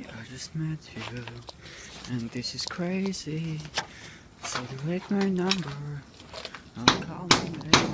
I just met you, and this is crazy. So you like my number, I'll call you.